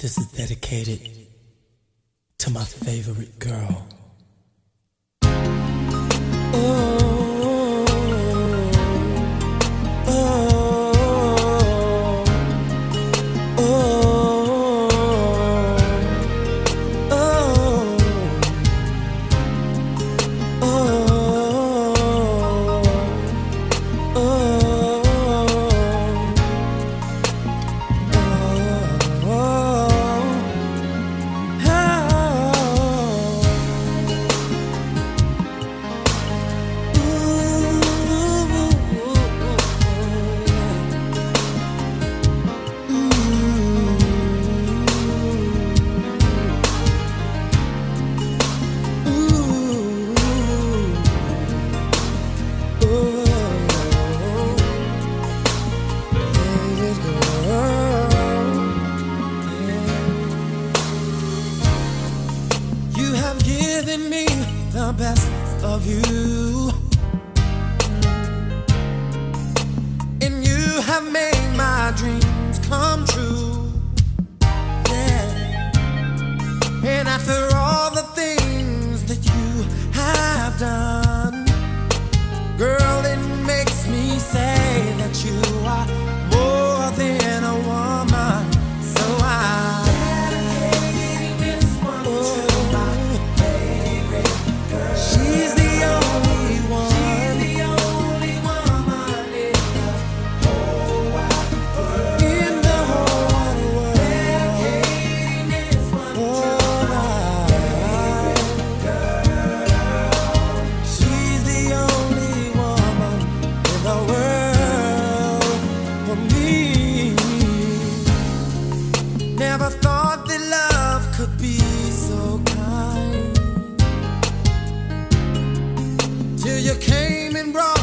This is dedicated to my favorite girl. You given me the best of you. And you have made my dreams come true. Yeah. And after all the things that you have done, girl, it makes me say that you you came and brought